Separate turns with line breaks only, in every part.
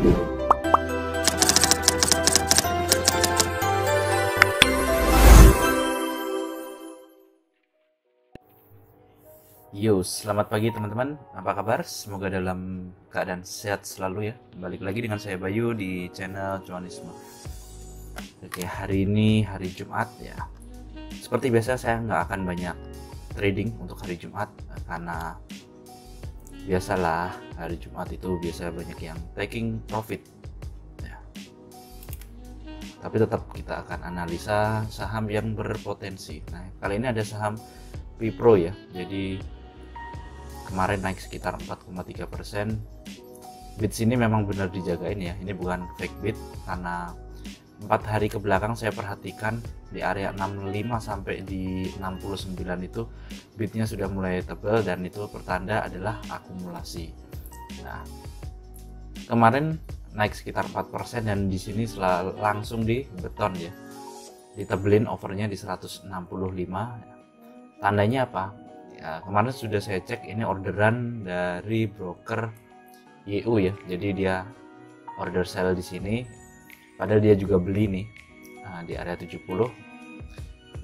Yo, selamat pagi teman-teman. Apa kabar? Semoga dalam keadaan sehat selalu ya. Balik lagi dengan saya Bayu di channel Cuanisme. Oke, hari ini hari Jumat ya. Seperti biasa saya nggak akan banyak trading untuk hari Jumat karena biasalah hari Jumat itu biasa banyak yang taking profit. Ya. Tapi tetap kita akan analisa saham yang berpotensi. Nah, kali ini ada saham Vipro ya. Jadi kemarin naik sekitar 4,3 persen bit sini memang benar dijagain ya ini bukan fake bit karena empat hari ke belakang saya perhatikan di area 65 sampai di 69 itu bitnya sudah mulai tebal dan itu pertanda adalah akumulasi. Nah kemarin naik sekitar 4% dan di sini langsung di beton ya. Ditebelin overnya di 165 tandanya apa? Ya, kemarin sudah saya cek ini orderan dari broker YU ya. Jadi dia order sell di sini padahal dia juga beli nih nah, di area 70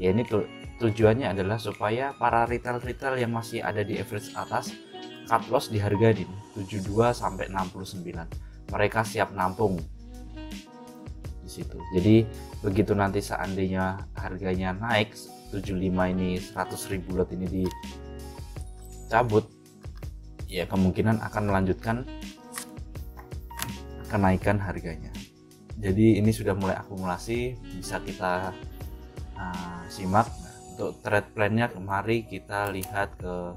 ya ini tu tujuannya adalah supaya para retail-retail yang masih ada di average atas cut loss di harga di 72 sampai 69 mereka siap nampung di situ. Jadi begitu nanti seandainya harganya naik 75 ini 100 ribu lot ini di cabut ya kemungkinan akan melanjutkan kenaikan harganya jadi ini sudah mulai akumulasi bisa kita uh, simak. Nah, untuk trade plannya mari kita lihat ke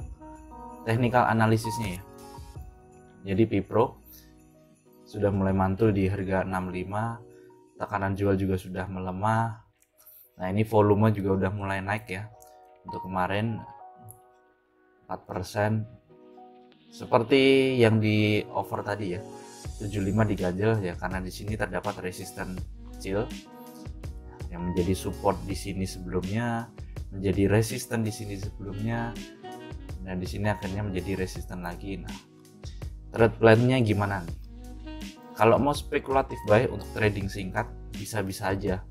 technical analisisnya ya. Jadi Pipro sudah mulai mantul di harga 65 tekanan jual juga sudah melemah. Nah ini volume juga udah mulai naik ya. Untuk kemarin 4% seperti yang di over tadi ya 75 diganjel ya karena di sini terdapat resisten kecil yang menjadi support di sini sebelumnya menjadi resisten di sini sebelumnya dan di sini akhirnya menjadi resisten lagi. Nah trade plan-nya gimana nih? Kalau mau spekulatif buy untuk trading singkat bisa-bisa aja.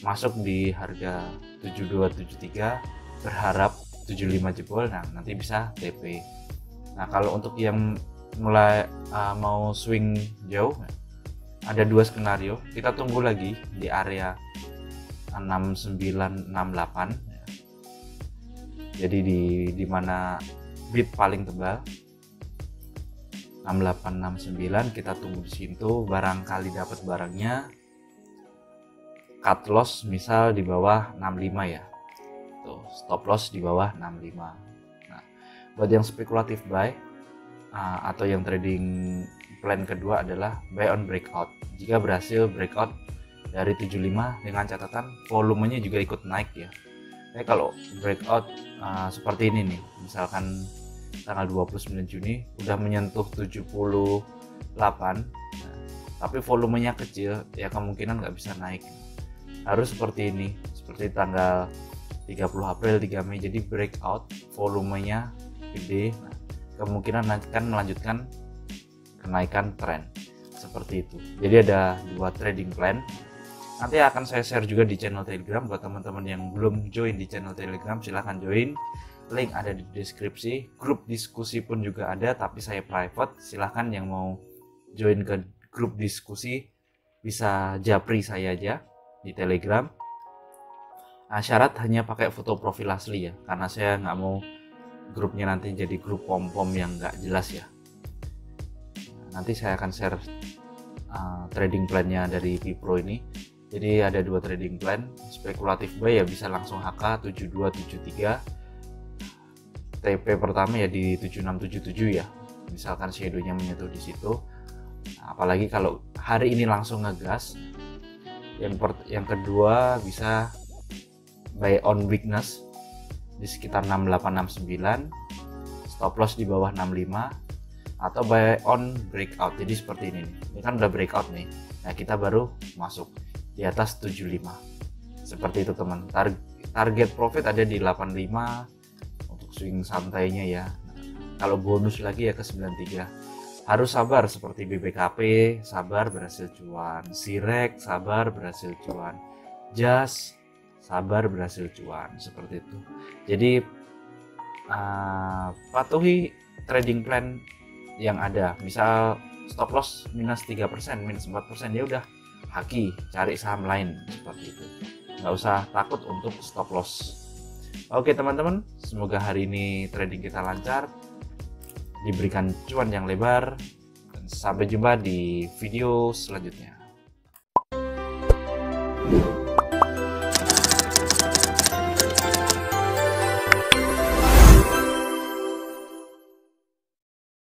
Masuk di harga 7273 berharap 75 jebol nah nanti bisa TP nah kalau untuk yang mulai uh, mau swing jauh. Ada dua skenario. Kita tunggu lagi di area 6968 jadi di di mana bid paling tebal. 6869 kita tunggu di situ. Barangkali dapat barangnya. Cut loss misal di bawah 65 ya. Tuh stop loss di bawah 65 nah buat yang spekulatif buy uh, atau yang trading plan kedua adalah buy on breakout. Jika berhasil breakout dari 75 dengan catatan volumenya juga ikut naik ya. Nah, kalau breakout uh, seperti ini nih, misalkan tanggal 29 Juni udah menyentuh 78, nah, tapi volumenya kecil, ya kemungkinan nggak bisa naik. Harus seperti ini, seperti tanggal 30 April 3 Mei jadi breakout volumenya gede kemungkinan akan melanjutkan kenaikan tren. Seperti itu. Jadi ada dua trading plan. Nanti akan saya share juga di channel telegram. Buat teman-teman yang belum join di channel telegram silahkan join. Link ada di deskripsi. Grup diskusi pun juga ada tapi saya private. Silahkan yang mau join ke grup diskusi bisa japri saya aja di telegram. Nah, syarat hanya pakai foto profil asli ya, karena saya nggak mau grupnya nanti jadi grup pom-pom yang nggak jelas ya. Nanti saya akan share uh, trading plannya dari Vipro ini. Jadi ada dua trading plan, spekulatif buy ya bisa langsung HK 7273. TP pertama ya di 7677 ya. Misalkan shadownya menyentuh di situ. apalagi kalau hari ini langsung ngegas. Yang yang kedua bisa buy on weakness di sekitar 6869 stop loss di bawah 65 atau buy on breakout. Jadi seperti ini nih. Ini kan udah breakout nih. Nah kita baru masuk di atas 75 seperti itu teman. Tar target profit ada di 85 untuk swing santainya ya. Kalau bonus lagi ya ke 93 harus sabar seperti BBKP sabar berhasil cuan Sirek sabar berhasil cuan. Jas sabar berhasil cuan seperti itu jadi uh, patuhi trading plan yang ada misal stop loss minus 3% minus 4% ya udah haki cari saham lain seperti itu nggak usah takut untuk stop loss oke teman-teman semoga hari ini trading kita lancar diberikan cuan yang lebar. Dan sampai jumpa di video selanjutnya.